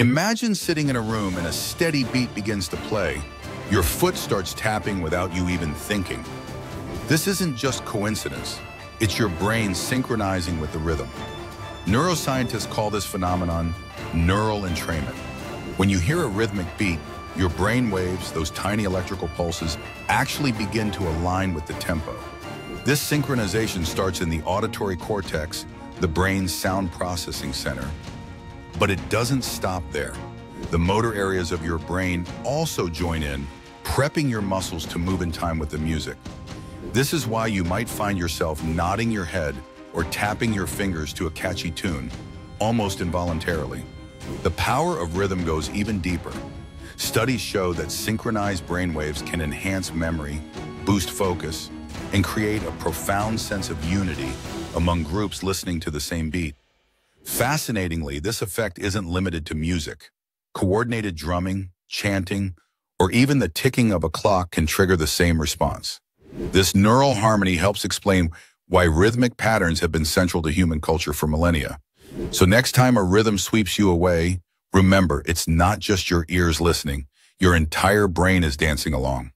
Imagine sitting in a room and a steady beat begins to play. Your foot starts tapping without you even thinking. This isn't just coincidence. It's your brain synchronizing with the rhythm. Neuroscientists call this phenomenon neural entrainment. When you hear a rhythmic beat, your brain waves, those tiny electrical pulses, actually begin to align with the tempo. This synchronization starts in the auditory cortex, the brain's sound processing center. But it doesn't stop there. The motor areas of your brain also join in, prepping your muscles to move in time with the music. This is why you might find yourself nodding your head or tapping your fingers to a catchy tune, almost involuntarily. The power of rhythm goes even deeper. Studies show that synchronized brainwaves can enhance memory, boost focus, and create a profound sense of unity among groups listening to the same beat. Fascinatingly, this effect isn't limited to music. Coordinated drumming, chanting, or even the ticking of a clock can trigger the same response. This neural harmony helps explain why rhythmic patterns have been central to human culture for millennia. So next time a rhythm sweeps you away, remember, it's not just your ears listening. Your entire brain is dancing along.